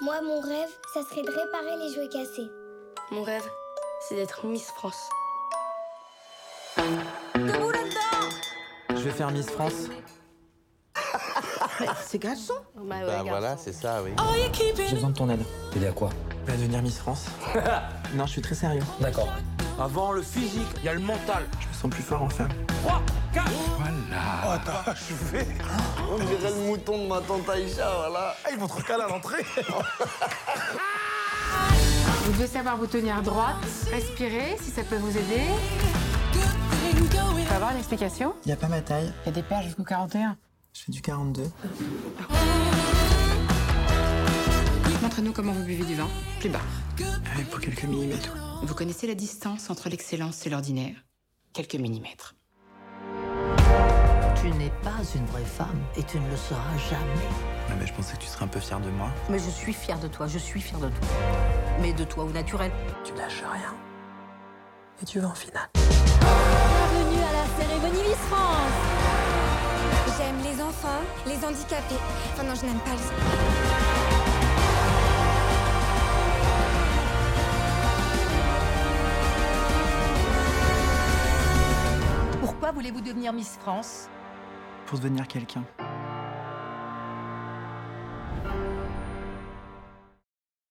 Moi, mon rêve, ça serait de réparer les jouets cassés. Mon rêve, c'est d'être Miss France. Je vais faire Miss France. C'est garçon Bah, ouais, Bah garçon. voilà, c'est ça, oui. J'ai besoin de ton aide. T'aider à quoi? Bah, devenir Miss France. non, je suis très sérieux. D'accord. Avant le physique, il y a le mental. Je me sens plus fort en femme. On dirait le mouton de ma tante Aïcha, voilà. ils vont te recaler à l'entrée. Vous devez savoir vous tenir droite, respirer si ça peut vous aider. Faut avoir une explication Y a pas ma taille. Il y a des paires jusqu'au 41. Je fais du 42. Montrez-nous comment vous buvez du vin. Plus bas. Avec pour quelques millimètres. Vous connaissez la distance entre l'excellence et l'ordinaire? Quelques millimètres. Tu n'es pas une vraie femme et tu ne le seras jamais. Mais je pensais que tu serais un peu fier de moi. Mais je suis fière de toi, je suis fière de toi. Mais de toi au naturel. Tu lâches rien. Et tu vas en finale. Bienvenue à la cérémonie Miss France J'aime les enfants, les handicapés. Enfin non, je n'aime pas les... voulez-vous devenir Miss France? Pour devenir quelqu'un.